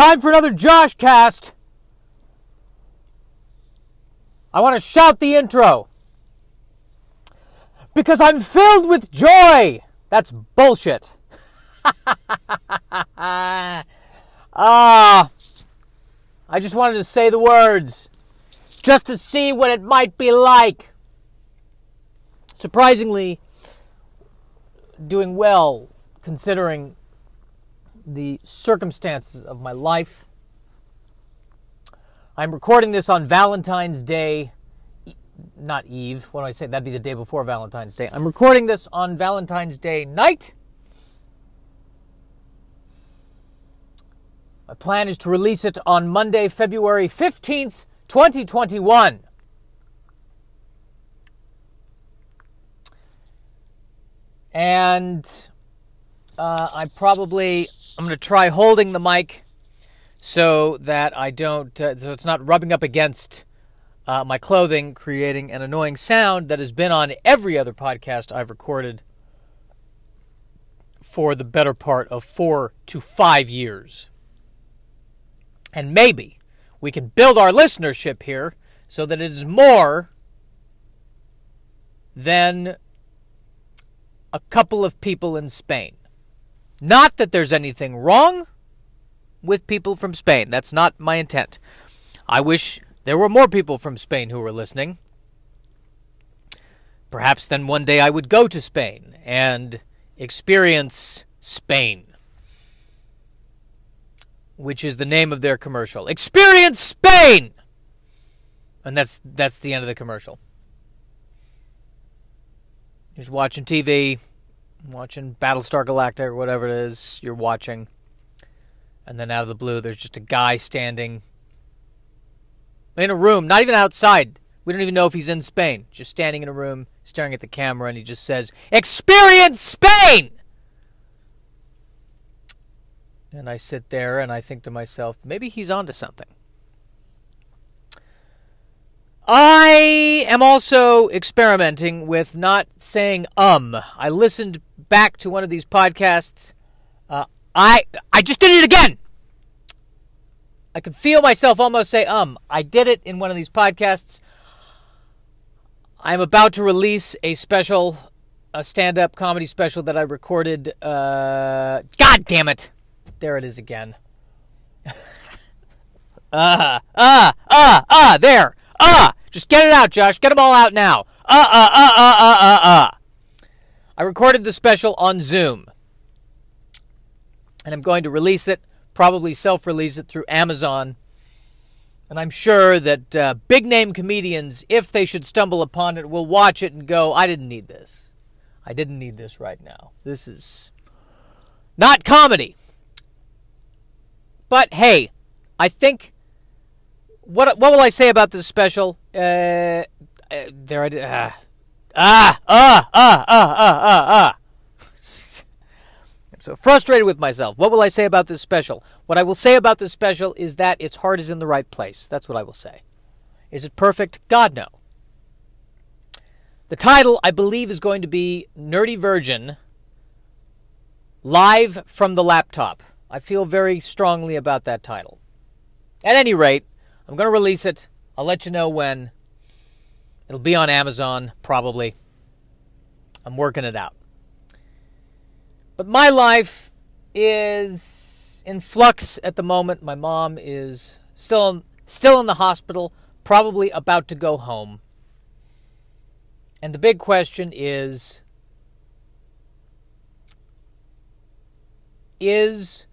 time for another Josh cast. I want to shout the intro because I'm filled with joy. That's bullshit. ah, I just wanted to say the words just to see what it might be like. Surprisingly, doing well considering the circumstances of my life. I'm recording this on Valentine's Day, not Eve. What do I say? That'd be the day before Valentine's Day. I'm recording this on Valentine's Day night. My plan is to release it on Monday, February 15th, 2021. And uh, I probably I'm going to try holding the mic so that I don't uh, so it's not rubbing up against uh, my clothing, creating an annoying sound that has been on every other podcast I've recorded for the better part of four to five years. And maybe we can build our listenership here so that it is more than a couple of people in Spain. Not that there's anything wrong with people from Spain. That's not my intent. I wish there were more people from Spain who were listening. Perhaps then one day I would go to Spain and experience Spain, which is the name of their commercial. Experience Spain! And that's that's the end of the commercial. Just watching TV, watching Battlestar Galactica or whatever it is you're watching. And then out of the blue, there's just a guy standing in a room, not even outside. We don't even know if he's in Spain. Just standing in a room, staring at the camera, and he just says, Experience Spain! And I sit there and I think to myself, maybe he's onto something. I am also experimenting with not saying um. I listened back to one of these podcasts. Uh, I I just did it again. I could feel myself almost say um. I did it in one of these podcasts. I'm about to release a special, a stand-up comedy special that I recorded. Uh, God damn it! There it is again. Ah, ah, ah, ah, there. Ah, just get it out, Josh. Get them all out now. Uh, uh, uh, uh, uh, uh, uh. I recorded the special on Zoom. And I'm going to release it, probably self release it through Amazon. And I'm sure that uh, big name comedians, if they should stumble upon it, will watch it and go, I didn't need this. I didn't need this right now. This is not comedy. But hey, I think what what will I say about this special? Uh, uh there I did. Uh, ah, ah, ah, ah, ah, ah, ah. I'm so frustrated with myself. What will I say about this special? What I will say about this special is that its heart is in the right place. That's what I will say. Is it perfect? God, no. The title, I believe, is going to be Nerdy Virgin Live from the Laptop. I feel very strongly about that title. At any rate, I'm going to release it. I'll let you know when. It'll be on Amazon, probably. I'm working it out. But my life is in flux at the moment. My mom is still still in the hospital, probably about to go home. And the big question is is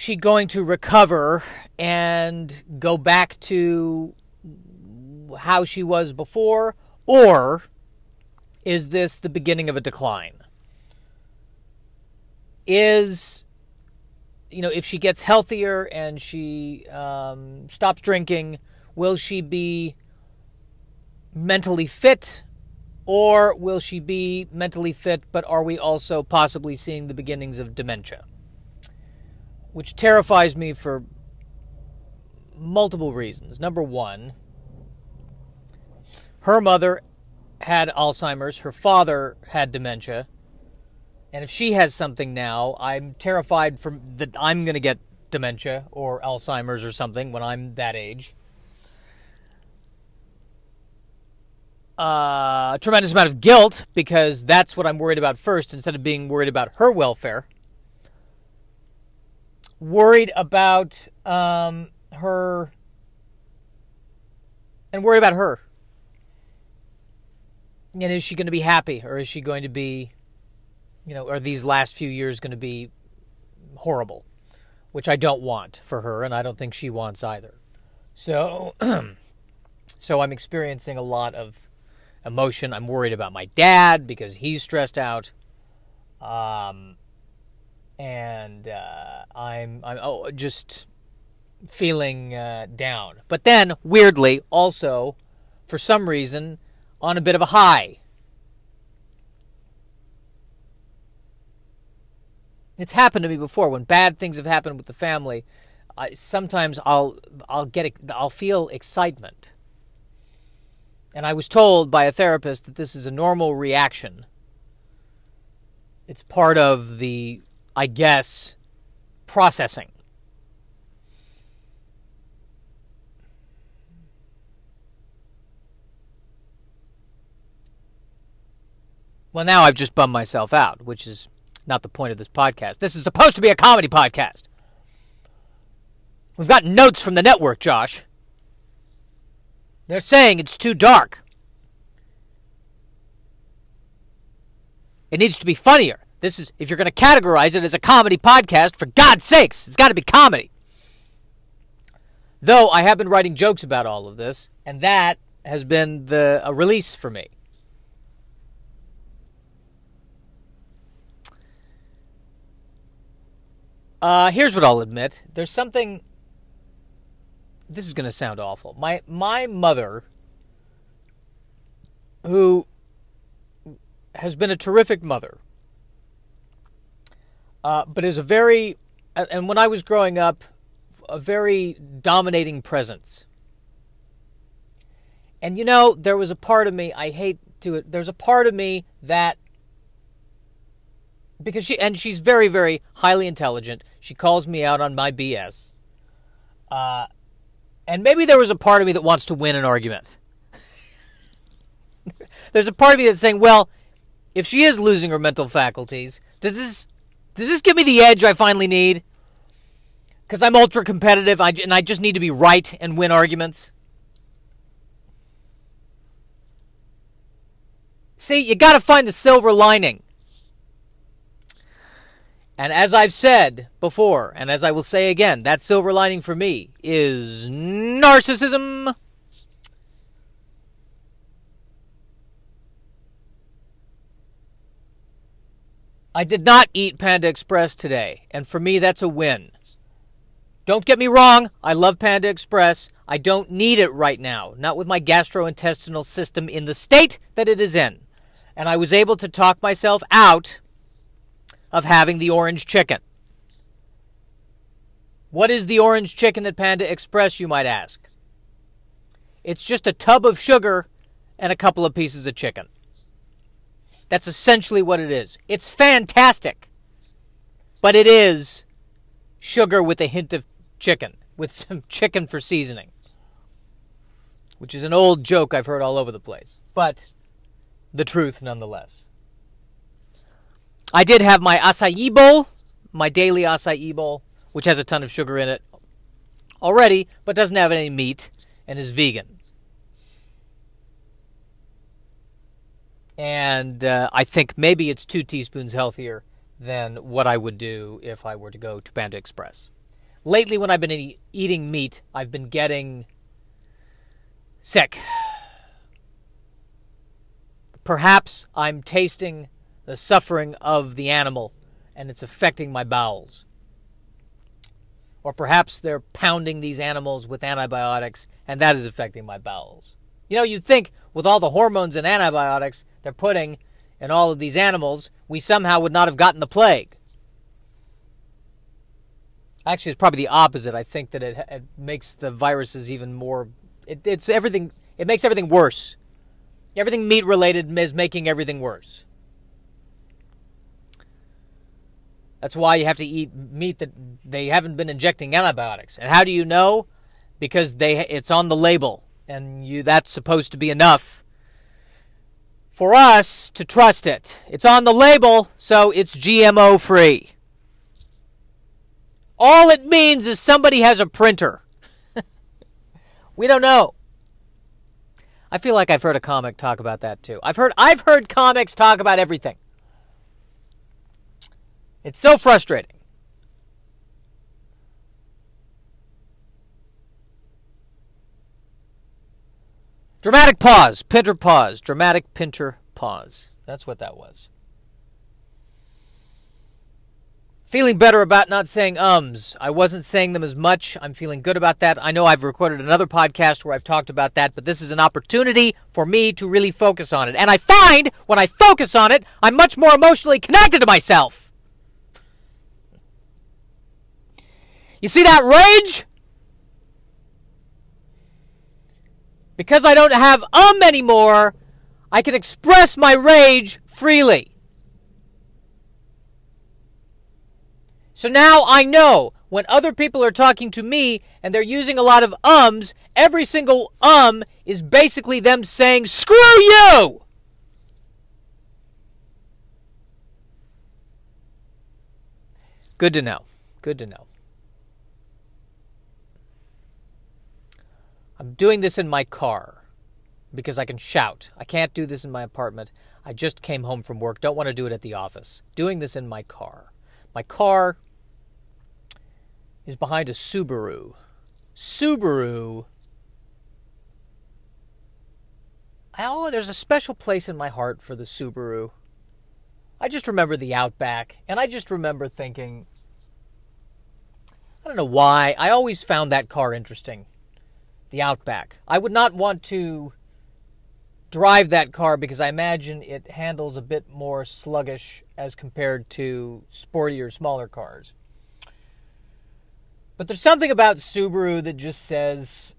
she going to recover and go back to how she was before? Or is this the beginning of a decline? Is, you know, if she gets healthier and she um, stops drinking, will she be mentally fit? Or will she be mentally fit, but are we also possibly seeing the beginnings of dementia? Which terrifies me for multiple reasons. Number one, her mother had Alzheimer's, her father had dementia, and if she has something now, I'm terrified that I'm going to get dementia or Alzheimer's or something when I'm that age. Uh, a tremendous amount of guilt because that's what I'm worried about first instead of being worried about her welfare. Worried about um, her. And worried about her. And is she going to be happy or is she going to be, you know, are these last few years going to be horrible? Which I don't want for her and I don't think she wants either. So, so I'm experiencing a lot of emotion. I'm worried about my dad because he's stressed out. Um, and uh, I'm I'm oh, just feeling uh, down. But then, weirdly, also for some reason, on a bit of a high. It's happened to me before when bad things have happened with the family. I, sometimes I'll I'll get I'll feel excitement and I was told by a therapist that this is a normal reaction. It's part of the, I guess, processing. Well, now I've just bummed myself out, which is not the point of this podcast. This is supposed to be a comedy podcast. We've got notes from the network, Josh. They're saying it's too dark. It needs to be funnier. This is if you're going to categorize it as a comedy podcast, for God's sakes, it's got to be comedy. Though I have been writing jokes about all of this, and that has been the a release for me. Uh, here's what I'll admit. There's something this is going to sound awful. My my mother who has been a terrific mother uh, but is a very and when I was growing up a very dominating presence. And you know, there was a part of me I hate to. There's a part of me that because she and she's very very highly intelligent. She calls me out on my BS. Uh, and maybe there was a part of me that wants to win an argument. There's a part of me that's saying, well, if she is losing her mental faculties, does this does this give me the edge I finally need? Because I'm ultra competitive and I just need to be right and win arguments. See, you got to find the silver lining. And as I've said before, and as I will say again, that silver lining for me is narcissism. I did not eat Panda Express today, and for me, that's a win. Don't get me wrong, I love Panda Express. I don't need it right now, not with my gastrointestinal system in the state that it is in. And I was able to talk myself out of having the orange chicken. What is the orange chicken at Panda Express, you might ask? It's just a tub of sugar and a couple of pieces of chicken. That's essentially what it is. It's fantastic. But it is sugar with a hint of chicken, with some chicken for seasoning. Which is an old joke I've heard all over the place. But the truth nonetheless. I did have my acai bowl, my daily acai bowl, which has a ton of sugar in it already, but doesn't have any meat and is vegan. And uh, I think maybe it's two teaspoons healthier than what I would do if I were to go to Panda Express. Lately, when I've been e- eating meat, I've been getting sick. Perhaps I'm tasting the suffering of the animal and it's affecting my bowels. Or perhaps they're pounding these animals with antibiotics and that is affecting my bowels. You know, you'd think with all the hormones and antibiotics they're putting in all of these animals, we somehow would not have gotten the plague. Actually, it's probably the opposite. I think that it, it makes the viruses even more. It, it's everything. It makes everything worse. Everything meat related is making everything worse. That's why you have to eat meat that they haven't been injecting antibiotics. And how do you know? Because they it's on the label and you that's supposed to be enough for us to trust it. It's on the label, so it's GMO free. All it means is somebody has a printer. we don't know. I feel like I've heard a comic talk about that too. I've heard I've heard comics talk about everything. It's so frustrating. Dramatic pause. Pinter pause. Dramatic Pinter pause. That's what that was. Feeling better about not saying ums. I wasn't saying them as much. I'm feeling good about that. I know I've recorded another podcast where I've talked about that, but this is an opportunity for me to really focus on it. And I find when I focus on it, I'm much more emotionally connected to myself. You see that rage? Because I don't have um anymore, I can express my rage freely. So now I know when other people are talking to me and they're using a lot of ums, every single um is basically them saying, screw you! Good to know. Good to know. I'm doing this in my car because I can shout. I can't do this in my apartment. I just came home from work. Don't want to do it at the office. Doing this in my car. My car is behind a Subaru. Subaru. Oh, there's a special place in my heart for the Subaru. I just remember the Outback, and I just remember thinking, I don't know why, I always found that car interesting the Outback. I would not want to drive that car because I imagine it handles a bit more sluggish as compared to sportier, smaller cars. But there's something about Subaru that just says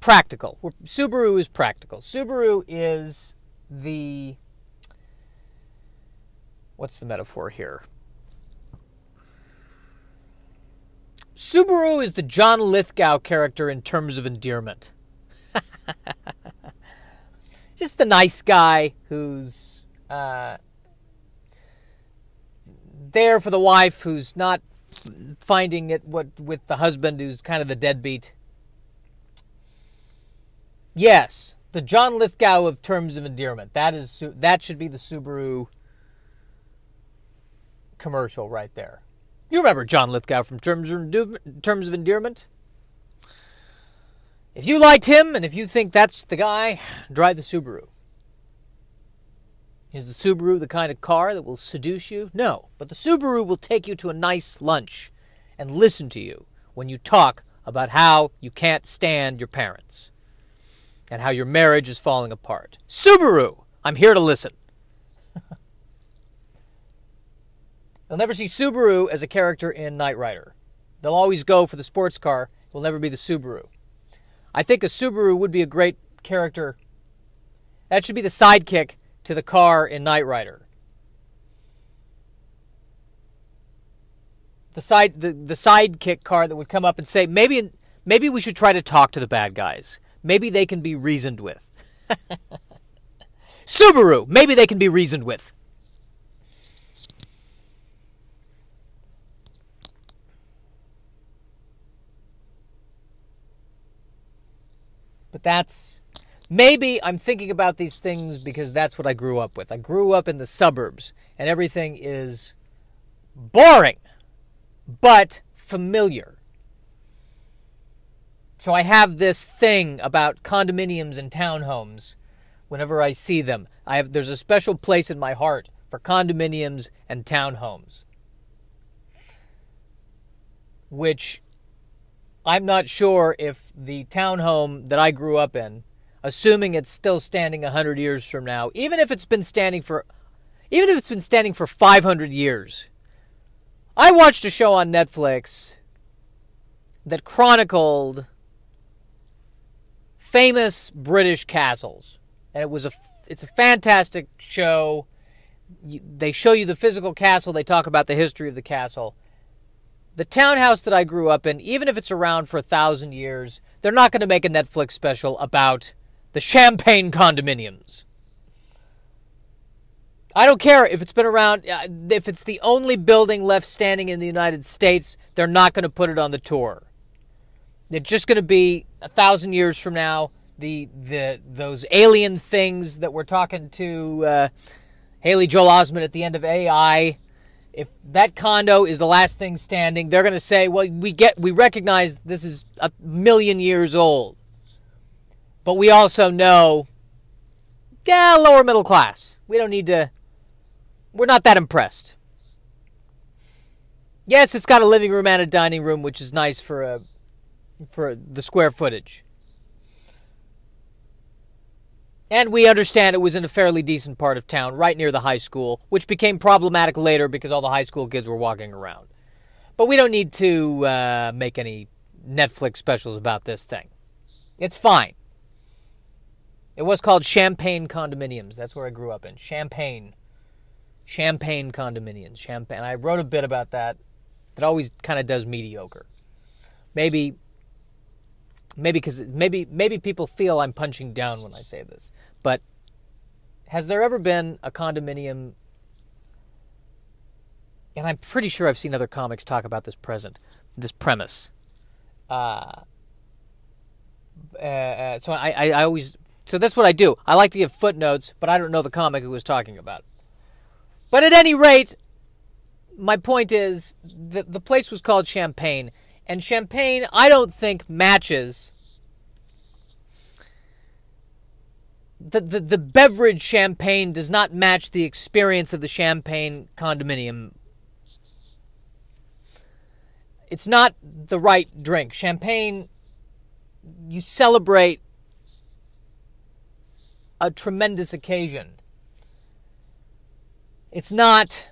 practical. Subaru is practical. Subaru is the what's the metaphor here? Subaru is the John Lithgow character in terms of endearment. Just the nice guy who's uh, there for the wife, who's not finding it what with the husband who's kind of the deadbeat. Yes, the John Lithgow of terms of endearment. That is that should be the Subaru commercial right there. You remember John Lithgow from Terms of, Endearment? If you liked him and if you think that's the guy, drive the Subaru. Is the Subaru the kind of car that will seduce you? No, but the Subaru will take you to a nice lunch and listen to you when you talk about how you can't stand your parents and how your marriage is falling apart. Subaru, I'm here to listen. They'll never see Subaru as a character in Knight Rider. They'll always go for the sports car. It will never be the Subaru. I think a Subaru would be a great character. That should be the sidekick to the car in Knight Rider. The side the, the sidekick car that would come up and say, maybe maybe we should try to talk to the bad guys. Maybe they can be reasoned with. Subaru, maybe they can be reasoned with. But that's maybe I'm thinking about these things because that's what I grew up with. I grew up in the suburbs and everything is boring but familiar. So I have this thing about condominiums and townhomes whenever I see them. I have there's a special place in my heart for condominiums and townhomes. Which I'm not sure if the townhome that I grew up in, assuming it's still standing 100 years from now, even if it's been standing for even if it's been standing for 500 years. I watched a show on Netflix that chronicled famous British castles. And it was a it's a fantastic show. they show you the physical castle, they talk about the history of the castle. The townhouse that I grew up in, even if it's around for a thousand years, they're not going to make a Netflix special about the Champagne condominiums. I don't care if it's been around, uh, if it's the only building left standing in the United States, they're not going to put it on the tour. It's just going to be a thousand years from now. The the those alien things that we're talking to uh, Haley Joel Osment at the end of AI. If that condo is the last thing standing, they're going to say, "Well, we get we recognize this is a million years old, but we also know, yeah, lower middle class. We don't need to. We're not that impressed." Yes, it's got a living room and a dining room, which is nice for a for the square footage. And we understand it was in a fairly decent part of town, right near the high school, which became problematic later because all the high school kids were walking around. But we don't need to uh, make any Netflix specials about this thing. It's fine. It was called Champagne Condominiums. That's where I grew up in. Champagne. Champagne condominiums. Champagne. I wrote a bit about that. That always kind of does mediocre. Maybe maybe because maybe maybe people feel I'm punching down when I say this, but has there ever been a condominium? And I'm pretty sure I've seen other comics talk about this present, this premise. Uh, uh, uh, so I, I, I always so that's what I do. I like to give footnotes, but I don't know the comic who was talking about. But at any rate, my point is that the place was called Champagne, and champagne, I don't think matches the, the, the beverage champagne does not match the experience of the champagne condominium. It's not the right drink. Champagne, you celebrate a tremendous occasion. It's not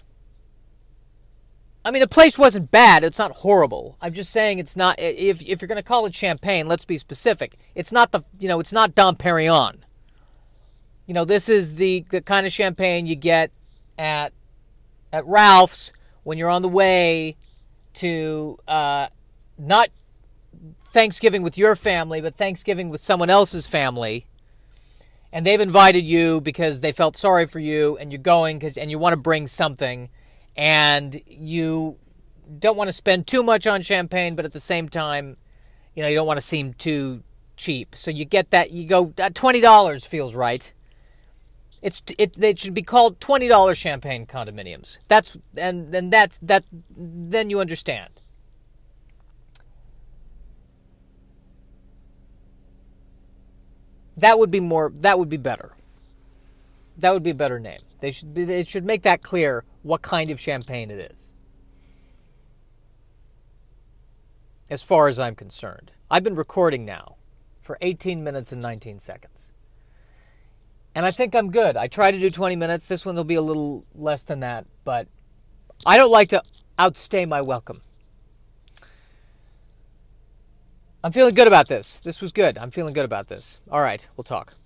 I mean, the place wasn't bad. It's not horrible. I'm just saying it's not. If if you're going to call it champagne, let's be specific. It's not the you know it's not Dom Perignon. You know, this is the the kind of champagne you get at at Ralph's when you're on the way to uh, not Thanksgiving with your family, but Thanksgiving with someone else's family. And they've invited you because they felt sorry for you, and you're going because and you want to bring something and you don't want to spend too much on champagne, but at the same time, you know, you don't want to seem too cheap. So you get that you go uh, twenty dollars feels right. It's it they should be called twenty dollars champagne condominiums. That's and then that's that then you understand. That would be more. That would be better. That would be a better name. They should be, they should make that clear what kind of champagne it is. As far as I'm concerned, I've been recording now for 18 minutes and 19 seconds. And I think I'm good. I try to do 20 minutes. This one will be a little less than that, but I don't like to outstay my welcome. I'm feeling good about this. This was good. I'm feeling good about this. All right, we'll talk.